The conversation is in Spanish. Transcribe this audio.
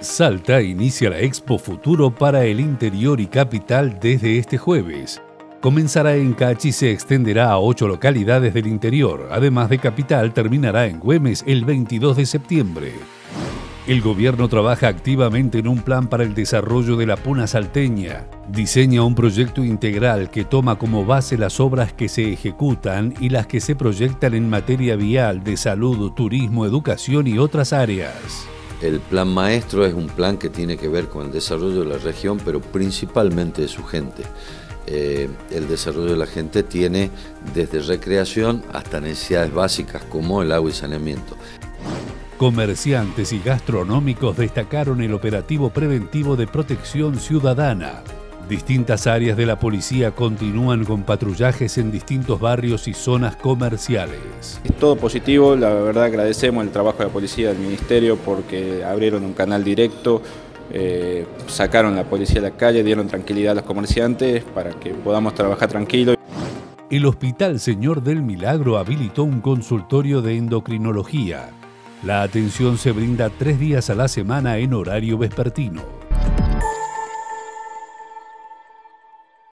Salta inicia la Expo Futuro para el interior y capital desde este jueves. Comenzará en Cachi y se extenderá a ocho localidades del interior. Además de capital, terminará en Güemes el 22 de septiembre. El gobierno trabaja activamente en un plan para el desarrollo de la Puna salteña. Diseña un proyecto integral que toma como base las obras que se ejecutan y las que se proyectan en materia vial, de salud, turismo, educación y otras áreas. El plan maestro es un plan que tiene que ver con el desarrollo de la región, pero principalmente de su gente. Eh, el desarrollo de la gente tiene desde recreación hasta necesidades básicas como el agua y saneamiento. Comerciantes y gastronómicos destacaron el operativo preventivo de protección ciudadana Distintas áreas de la policía continúan con patrullajes en distintos barrios y zonas comerciales. Es todo positivo, la verdad agradecemos el trabajo de la policía del ministerio porque abrieron un canal directo, eh, sacaron la policía a la calle, dieron tranquilidad a los comerciantes para que podamos trabajar tranquilo. El Hospital Señor del Milagro habilitó un consultorio de endocrinología. La atención se brinda tres días a la semana en horario vespertino.